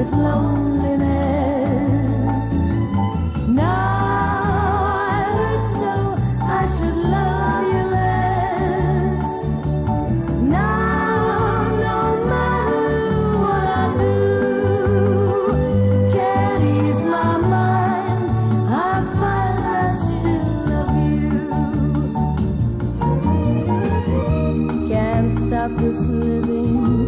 with loneliness. Now I hurt so I should love you less. Now no matter what I do, can't ease my mind. I find I still love you. Can't stop this living.